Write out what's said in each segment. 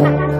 Thank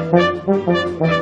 Thank you.